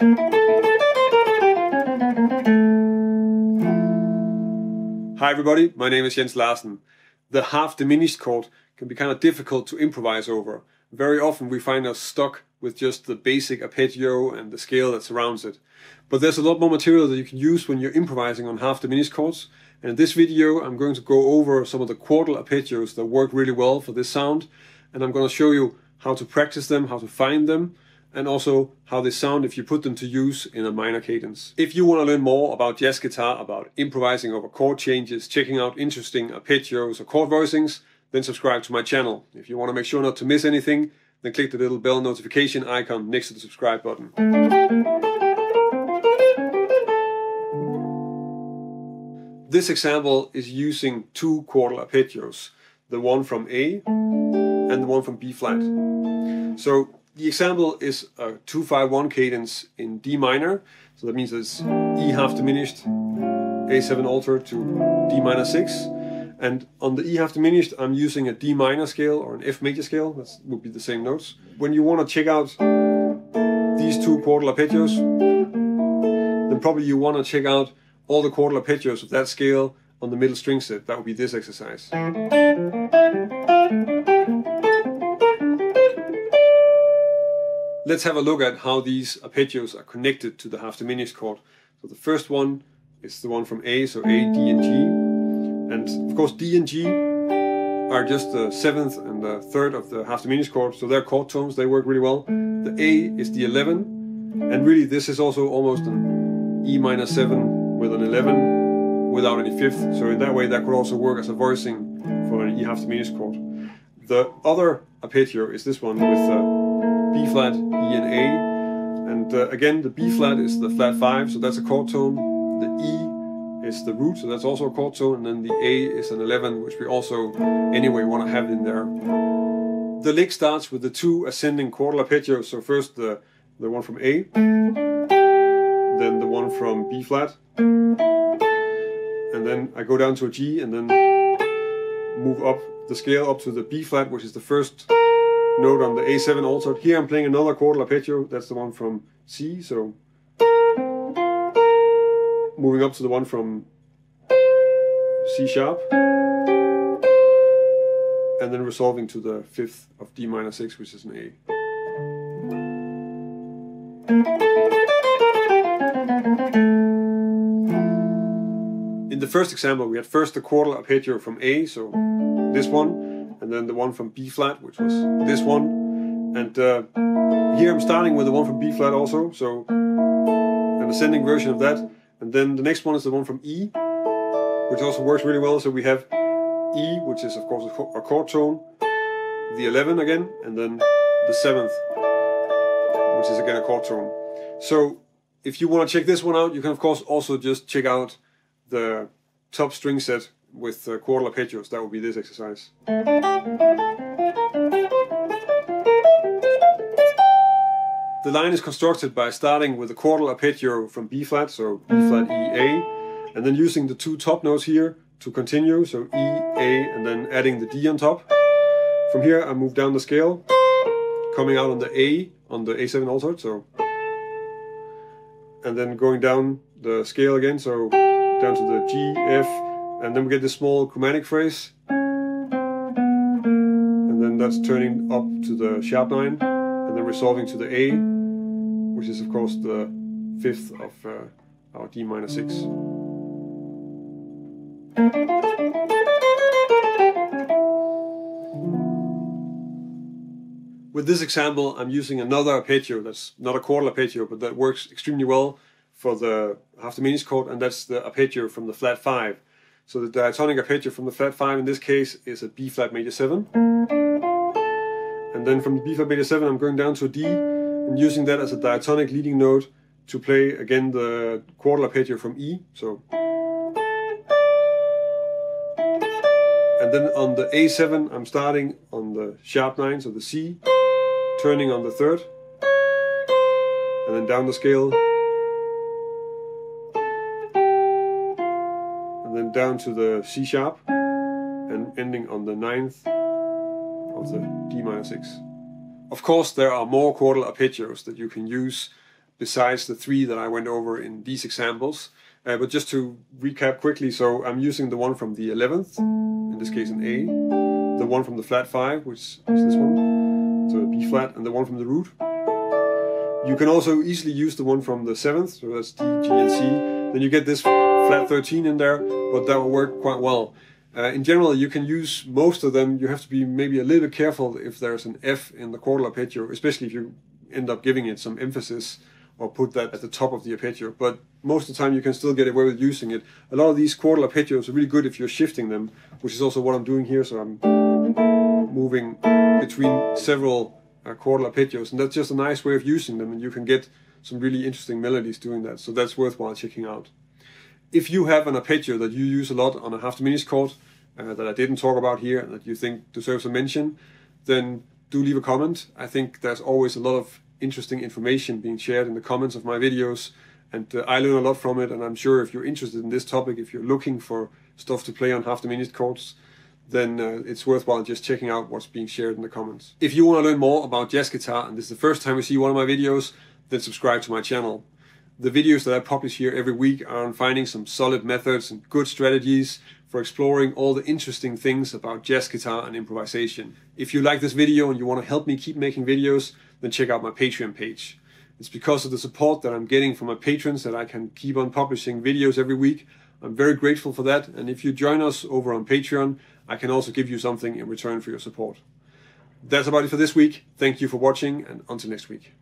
Hi everybody, my name is Jens Larsen. The half diminished chord can be kind of difficult to improvise over. Very often we find us stuck with just the basic arpeggio and the scale that surrounds it. But there's a lot more material that you can use when you're improvising on half diminished chords. And in this video I'm going to go over some of the quartal arpeggios that work really well for this sound. And I'm going to show you how to practice them, how to find them, and also how they sound if you put them to use in a minor cadence. If you want to learn more about jazz guitar, about improvising over chord changes, checking out interesting arpeggios or chord voicings, then subscribe to my channel. If you want to make sure not to miss anything, then click the little bell notification icon next to the subscribe button. This example is using two quartal arpeggios, the one from A and the one from B flat. So the example is a 2-5-1 cadence in D minor, so that means it's E half diminished, A7 altered to D minor 6. And on the E half diminished, I'm using a D minor scale or an F major scale, that would be the same notes. When you want to check out these two quartal arpeggios, then probably you want to check out all the quartal arpeggios of that scale on the middle string set. That would be this exercise. Let's have a look at how these arpeggios are connected to the half diminished chord. So the first one is the one from A, so A, D, and G. And of course D and G are just the seventh and the third of the half diminished chord, so they're chord tones, they work really well. The A is the 11, and really this is also almost an E minor 7 with an 11 without any fifth, so in that way that could also work as a voicing for an E half diminished chord. The other arpeggio is this one with uh, B flat, E and A. And uh, again, the B flat is the flat 5, so that's a chord tone. The E is the root, so that's also a chord tone. And then the A is an 11, which we also anyway want to have in there. The lick starts with the two ascending quartal arpeggios. So first the, the one from A, then the one from B flat, and then I go down to a G and then move up the scale up to the B flat, which is the first note on the A7 altered. Here I'm playing another quartal arpeggio, that's the one from C, so moving up to the one from C sharp, and then resolving to the fifth of D minor 6, which is an A. In the first example, we had first the quartal arpeggio from A, so this one, and then the one from B flat, which was this one. And uh, here I'm starting with the one from B flat also, so an ascending version of that. And then the next one is the one from E, which also works really well. So we have E, which is of course a chord tone, the 11 again, and then the 7th, which is again a chord tone. So if you want to check this one out, you can of course also just check out the top string set with uh, quartal arpeggios, that would be this exercise. The line is constructed by starting with a quartal arpeggio from B flat, so B flat E A, and then using the two top notes here to continue, so E A, and then adding the D on top. From here I move down the scale, coming out on the A on the A7 altered, so and then going down the scale again, so down to the G, F, and then we get the small chromatic phrase and then that's turning up to the sharp 9 and then resolving to the A which is of course the fifth of uh, our D minor 6. With this example I'm using another arpeggio that's not a quartal arpeggio but that works extremely well for the half diminished chord and that's the arpeggio from the flat 5 so the diatonic arpeggio from the flat 5 in this case is a B flat major 7. And then from the B flat major 7 I'm going down to D and using that as a diatonic leading note to play again the quartal arpeggio from E. So And then on the A7 I'm starting on the sharp 9, so the C, turning on the third, and then down the scale down to the C sharp and ending on the ninth of the D minor 6. Of course there are more quartal arpeggios that you can use besides the three that I went over in these examples. Uh, but just to recap quickly, so I'm using the one from the 11th, in this case an A, the one from the flat 5, which is this one, so B flat, and the one from the root. You can also easily use the one from the 7th, so that's D, G, and C. Then you get this flat 13 in there, but that will work quite well. Uh, in general, you can use most of them. You have to be maybe a little bit careful if there's an F in the quartal arpeggio, especially if you end up giving it some emphasis or put that at the top of the arpeggio. But most of the time you can still get away with using it. A lot of these quartal arpeggios are really good if you're shifting them, which is also what I'm doing here. So I'm moving between several uh, quartal arpeggios, and that's just a nice way of using them, and you can get some really interesting melodies doing that. So that's worthwhile checking out. If you have an arpeggio that you use a lot on a half diminished chord uh, that I didn't talk about here that you think deserves a mention, then do leave a comment. I think there's always a lot of interesting information being shared in the comments of my videos and uh, I learn a lot from it and I'm sure if you're interested in this topic, if you're looking for stuff to play on half diminished chords, then uh, it's worthwhile just checking out what's being shared in the comments. If you want to learn more about jazz guitar and this is the first time you see one of my videos, then subscribe to my channel. The videos that I publish here every week are on finding some solid methods and good strategies for exploring all the interesting things about jazz guitar and improvisation. If you like this video and you want to help me keep making videos, then check out my Patreon page. It's because of the support that I'm getting from my patrons that I can keep on publishing videos every week. I'm very grateful for that. And if you join us over on Patreon, I can also give you something in return for your support. That's about it for this week. Thank you for watching and until next week.